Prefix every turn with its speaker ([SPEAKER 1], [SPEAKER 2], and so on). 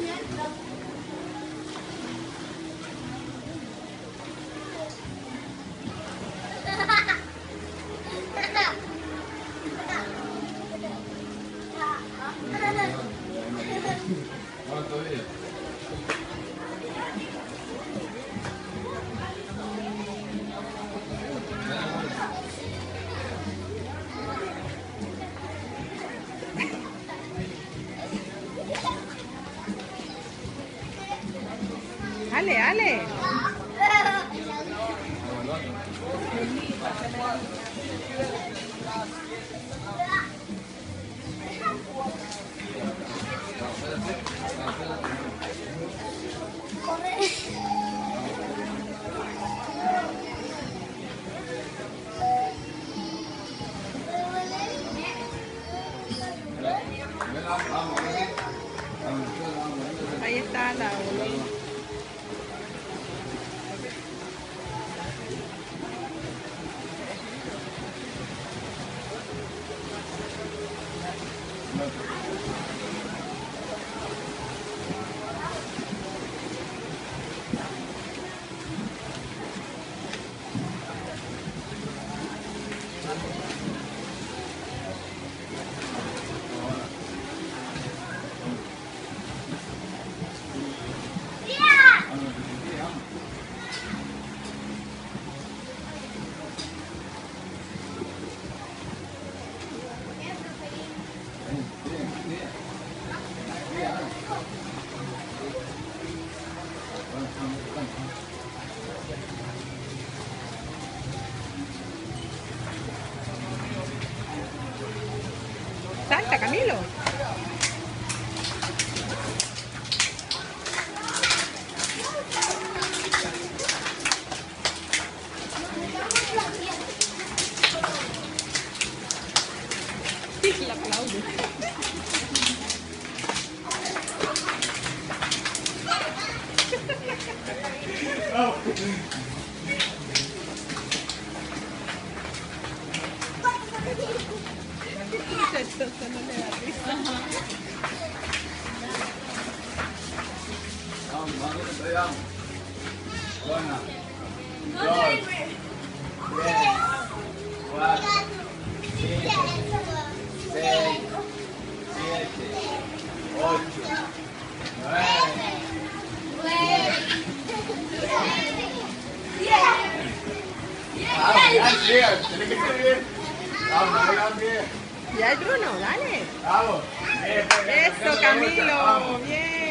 [SPEAKER 1] Mientras. Ale, Ale. Ahí Salta, Camilo.
[SPEAKER 2] Oito. Tiene que ser bien. Vamos, vengan bien.
[SPEAKER 1] Ya, Bruno, dale.
[SPEAKER 2] Vamos.
[SPEAKER 1] Eso, Camilo.
[SPEAKER 2] vamos.
[SPEAKER 1] Bien.